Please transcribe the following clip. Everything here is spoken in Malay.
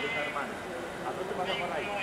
dengan mana? Atau cuma sama lain?